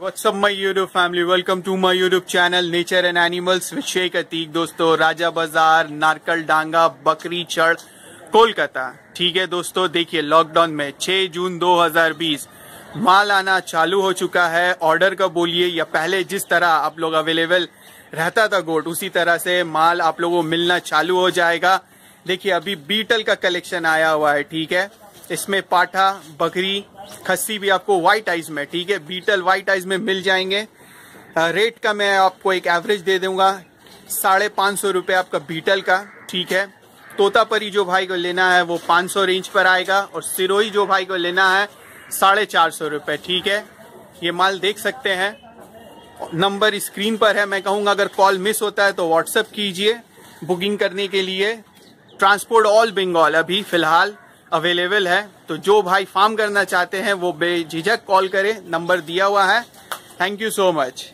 What's up, my YouTube family? Welcome to my YouTube channel, Nature and Animals with Sheikh Atik दोस्तों, राजा बाज़ार, नारकल डांगा, बकरी चढ़ कोलकाता। ठीक है दोस्तों, देखिए लॉकडाउन में 6 जून 2020 माल आना चालू हो चुका है। ऑर्डर का बोलिए या पहले जिस तरह आप लोग अवेलेबल रहता था गोट उसी तरह से माल आप लोगों को मिलना चालू हो जाएगा। देखिए, अभी बीटल का कलेक्शन आया हुआ है, ठीक है? इसमें पाठा, बकरी, खस्सी भी आपको व्हाइट आइज़ में, ठीक है? बीटल व्हाइट आइज़ में मिल जाएँगे। रेट का मैं आपको एक एवरेज दे दूँगा। साढ़े पाँच सौ रुपये आपका बीटल का, ठीक है? तोतापरी जो भाई को लेना है, वो पाँच सौ रेंज पर आएगा और सिरोही जो भाई को लेना है, साढ़े चार सौ रुपये ठीक है? ये माल देख सकते हैं। नंबर स्क्रीन पर है, मैं कहूँगा अगर कॉल मिस होता है तो व्हाट्सअप कीजिए, बुकिंग करने के लिए। ट्रांसपोर्ट ऑल बंगाल अभी, फ़िलहाल। अवेलेबल है तो जो भाई फार्म करना चाहते हैं, वो बेझिझक कॉल करें नंबर दिया हुआ है। Thank you so much